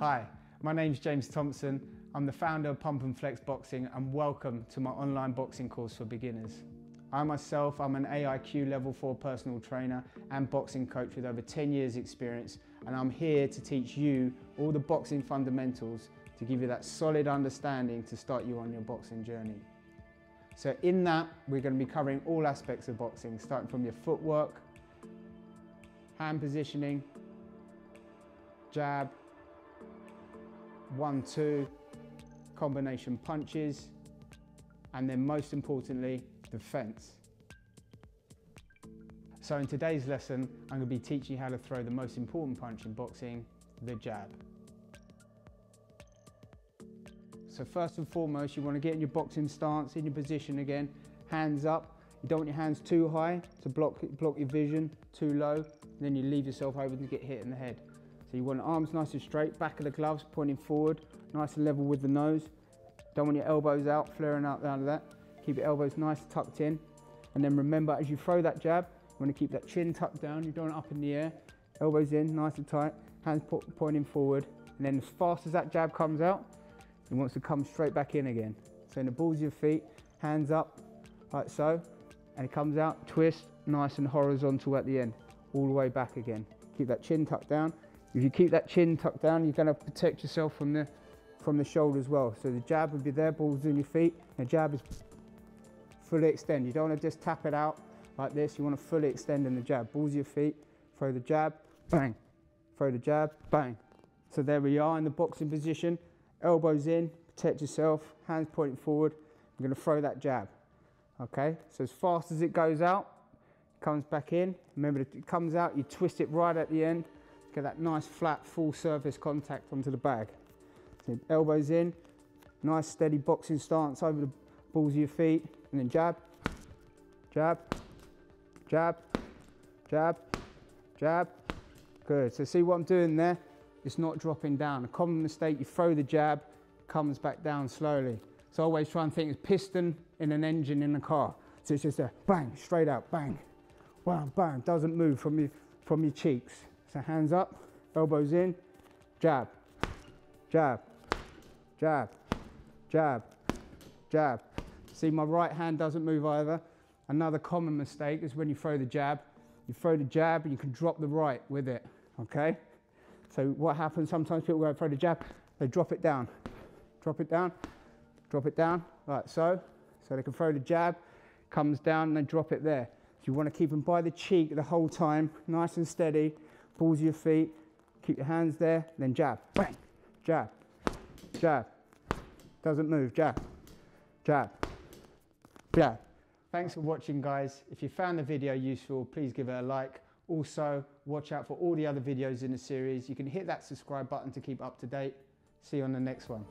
Hi, my name's James Thompson. I'm the founder of Pump and Flex Boxing and welcome to my online boxing course for beginners. I myself, I'm an AIQ level 4 personal trainer and boxing coach with over 10 years experience and I'm here to teach you all the boxing fundamentals to give you that solid understanding to start you on your boxing journey. So in that, we're going to be covering all aspects of boxing, starting from your footwork, hand positioning, jab, one, two, combination punches, and then most importantly, defense. So in today's lesson, I'm going to be teaching you how to throw the most important punch in boxing, the jab. So first and foremost, you want to get in your boxing stance, in your position again, hands up. You don't want your hands too high to block, block your vision, too low, then you leave yourself open to get hit in the head. So you want arms nice and straight, back of the gloves pointing forward, nice and level with the nose. Don't want your elbows out, flaring out out of that. Keep your elbows nice tucked in. And then remember, as you throw that jab, you want to keep that chin tucked down. You don't want it up in the air. Elbows in, nice and tight. Hands po pointing forward. And then as fast as that jab comes out, it wants to come straight back in again. So in the balls of your feet, hands up, like so. And it comes out, twist, nice and horizontal at the end. All the way back again. Keep that chin tucked down. If you keep that chin tucked down, you're going to protect yourself from the from the shoulder as well. So the jab would be there, balls in your feet. The jab is fully extend. You don't want to just tap it out like this. You want to fully extend in the jab. Balls your feet, throw the jab, bang. Throw the jab, bang. So there we are in the boxing position. Elbows in, protect yourself, hands pointing forward. I'm going to throw that jab. Okay, so as fast as it goes out, comes back in. Remember, it comes out, you twist it right at the end. Get that nice flat full surface contact onto the bag. So elbows in, nice steady boxing stance over the balls of your feet, and then jab, jab, jab, jab, jab. Good, so see what I'm doing there? It's not dropping down. A common mistake, you throw the jab, comes back down slowly. So always try and think it's piston in an engine in a car. So it's just a bang, straight out, bang, bang, bang, doesn't move from your, from your cheeks. So hands up, elbows in, jab, jab, jab, jab, jab. See, my right hand doesn't move either. Another common mistake is when you throw the jab, you throw the jab and you can drop the right with it, okay? So what happens, sometimes people go throw the jab, they drop it down. Drop it down, drop it down, like so. So they can throw the jab, comes down and they drop it there. So you want to keep them by the cheek the whole time, nice and steady, of your feet, keep your hands there, then jab, bang, jab, jab, doesn't move, jab, jab, jab. Thanks for watching guys. If you found the video useful, please give it a like. Also, watch out for all the other videos in the series. You can hit that subscribe button to keep up to date. See you on the next one.